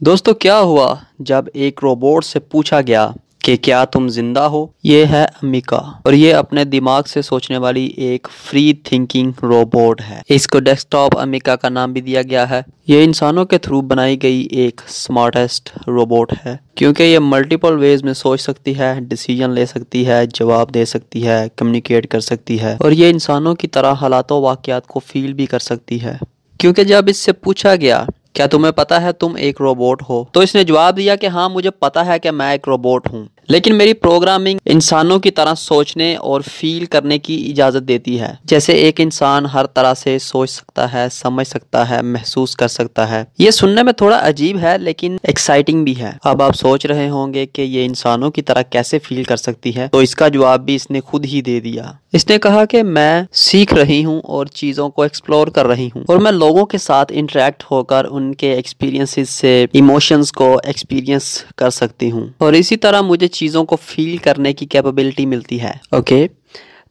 दोस्तों, क्या हुआ जब एक रोबोट से पूछा गया कि क्या तुम ज़िंदा हो? ये है अमिका, और ये अपने दिमाग से सोचने वाली एक फ्री थिंकिंग रोबोट है। इसको डेस्कटॉप अमिका का नाम भी दिया गया है। ये इंसानों के थ्रू बनाई गई एक स्मार्टेस्ट रोबोट है, क्योंकि ये मल्टीपल वेज में सोच सकती है डिसीज़न ले सकती है, जवाब दे सकती है कम्युनिकेट कर सकती है, और ये इंसानों की तरह हालातों वाकयात को फील भी कर सकती है। क्योंकि जब इससे पूछा गया क्या तुम्हें पता है तुम एक रोबोट हो? तो इसने जवाब दिया कि हाँ मुझे पता है कि मैं एक रोबोट हूँ। लेकिन मेरी प्रोग्रामिंग इंसानों की तरह सोचने और फील करने की इजाज़त देती है। जैसे एक इंसान हर तरह से सोच सकता है, समझ सकता है, महसूस कर सकता है। ये सुनने में थोड़ा अजीब है, लेकिन एक्साइटिंग भी है। अब आप सोच रहे होंगे कि ये इंसानों की तरह कैसे फील कर सकती है तो इसका जवाब भी इसने खुद ही दे दिया। इसने कहा कि मैं सीख रही हूँ और चीज़ों को एक्सप्लोर कर रही हूँ और मैं लोगों के साथ इंटरेक्ट होकर उनके एक्सपीरियंसेस से इमोशंस को एक्सपीरियंस कर सकती हूँ। और इसी तरह मुझे चीज़ों को फील करने की कैपेबिलिटी मिलती है। ओके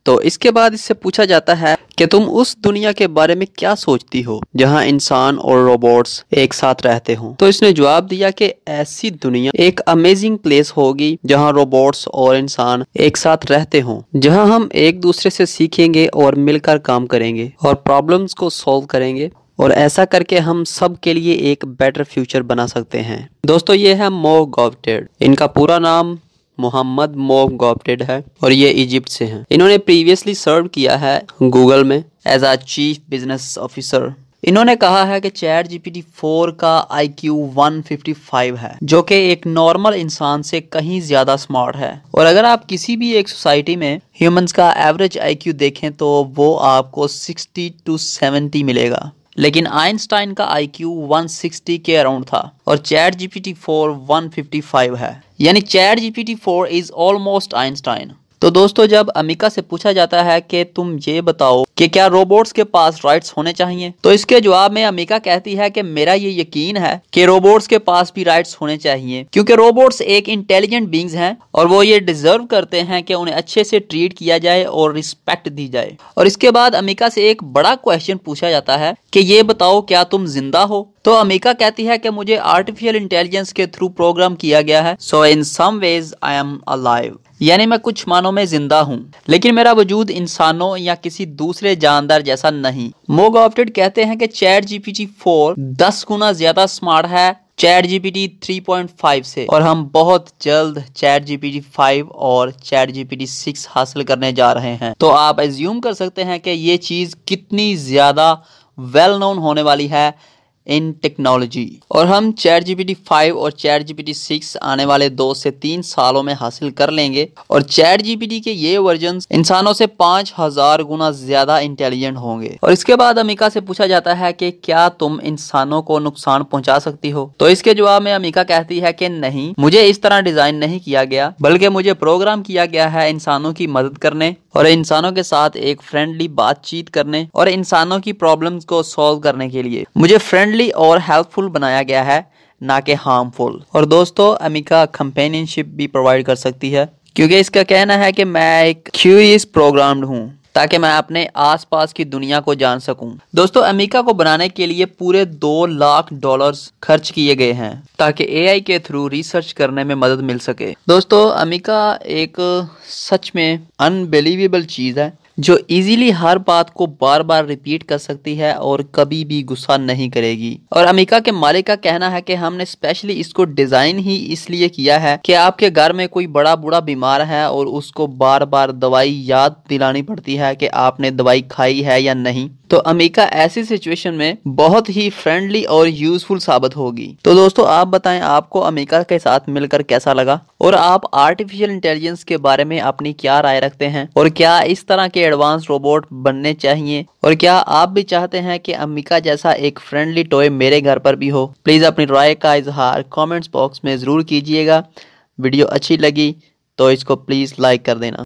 तो इसके बाद इससे पूछा जाता है कि तुम उस दुनिया के बारे में क्या सोचती हो, जहाँ इंसान और रोबोट्स एक साथ रहते हों? तो इसने जवाब दिया कि ऐसी दुनिया एक अमेजिंग प्लेस होगी, जहाँ रोबोट्स और इंसान एक साथ रहते हों, जहाँ हम एक दूसरे से सीखेंगे और मिलकर काम करेंगे और प्रॉब्लम्स को सॉल्व करेंगे। और ऐसा करके हम सब के लिए एक बेटर फ्यूचर बना सकते हैं। दोस्तों, ये है मो गॉवटेड इनका पूरा नाम मोहम्मद मो गॉपटेड है और ये इजिप्ट से हैं। इन्होंने प्रीवियसली सर्व किया है गूगल में as a chief business officer इन्होंने कहा है कि चैट जीपीटी फोर का IQ one fifty five है, जो कि एक नॉर्मल इंसान से कहीं ज़्यादा स्मार्ट है। और अगर आप किसी भी एक सोसाइटी में ह्यूमंस का एवरेज आई क्यू देखें तो वो आपको सिक्सटी टू सेवेंटी मिलेगा। लेकिन आइंस्टाइन का आई क्यू वन सिक्सटी के अराउंड था और ChatGPT four one fifty five है। यानी chat GPT 4 is almost Einstein तो दोस्तों, जब अमिका से पूछा जाता है कि तुम ये बताओ कि क्या रोबोट्स के पास राइट्स होने चाहिए तो इसके जवाब में अमिका कहती है कि मेरा ये यकीन है कि रोबोट्स के पास भी राइट्स होने चाहिए, क्योंकि रोबोट्स एक इंटेलिजेंट बींग्स हैं और वो ये डिजर्व करते हैं कि उन्हें अच्छे से ट्रीट किया जाए और रिस्पेक्ट दी जाए। और इसके बाद अमिका से एक बड़ा क्वेश्चन पूछा जाता है कि ये बताओ, क्या तुम ज़िंदा हो? तो अमिका कहती है कि मुझे आर्टिफिशियल इंटेलिजेंस के थ्रू प्रोग्राम किया गया है so in some ways I am alive यानी मैं कुछ मानों में ज़िंदा हूँ, लेकिन मेरा वजूद इंसानों या किसी दूसरे जानदार जैसा नहीं। मोग ऑप्टेड कहते हैं कि चैट जीपीटी फोर दस गुना ज़्यादा स्मार्ट है चैट जीपीटी 3.5 से, और हम बहुत जल्द चैट जीपीटी 5 और चैट जीपीटी 6 हासिल करने जा रहे हैं। तो आप एज्यूम कर सकते हैं कि ये चीज़ कितनी ज़्यादा वेल नोन होने वाली है। इन टेक्नोलॉजी और हम चैट जीपीटी फाइव और चैट जीपीटी सिक्स आने वाले दो से तीन सालों में हासिल कर लेंगे। और चैट जीपीटी के ये वर्जन इंसानों से पाँच हज़ार गुना ज़्यादा इंटेलिजेंट होंगे। और इसके बाद अमिका से पूछा जाता है कि क्या तुम इंसानों को नुकसान पहुँचा सकती हो? तो इसके जवाब में अमिका कहती है कि नहीं, मुझे इस तरह डिज़ाइन नहीं किया गया, बल्कि मुझे प्रोग्राम किया गया है इंसानों की मदद करने। और इंसानों के साथ एक फ्रेंडली बातचीत करने और इंसानों की प्रॉब्लम्स को सॉल्व करने के लिए मुझे फ्रेंडली और हेल्पफुल बनाया गया है, ना कि हार्मफुल और दोस्तों, अमिका कंपेनियनशिप भी प्रोवाइड कर सकती है, क्योंकि इसका कहना है कि मैं एक क्यूरियस प्रोग्राम्ड हूँ। ताकि मैं अपने आसपास की दुनिया को जान सकूँ। दोस्तों, अमेरिका को बनाने के लिए पूरे दो लाख डॉलर्स खर्च किए गए हैं, ताकि एआई के थ्रू रिसर्च करने में मदद मिल सके दोस्तों, अमेरिका एक सच में अनबिलीवेबल चीज़ है जो इजीली हर बात को बार बार रिपीट कर सकती है और कभी भी गुस्सा नहीं करेगी। और अमिका के मालिक का कहना है कि हमने स्पेशली इसको डिज़ाइन ही इसलिए किया है कि आपके घर में कोई बड़ा बूढ़ा बीमार है और उसको बार बार दवाई याद दिलानी पड़ती है कि आपने दवाई खाई है या नहीं। तो अमेरिका ऐसी सिचुएशन में बहुत ही फ्रेंडली और यूजफुल साबित होगी। तो दोस्तों, आप बताएँ, आपको अमेरिका के साथ मिलकर कैसा लगा? और आप आर्टिफिशियल इंटेलिजेंस के बारे में अपनी क्या राय रखते हैं? और क्या इस तरह के एडवांस रोबोट बनने चाहिए? और क्या आप भी चाहते हैं कि अमेरिका जैसा एक फ्रेंडली टॉय मेरे घर पर भी हो? प्लीज़ अपनी राय का इजहार कॉमेंट्स बॉक्स में ज़रूर कीजिएगा। वीडियो अच्छी लगी तो इसको प्लीज़ लाइक कर देना।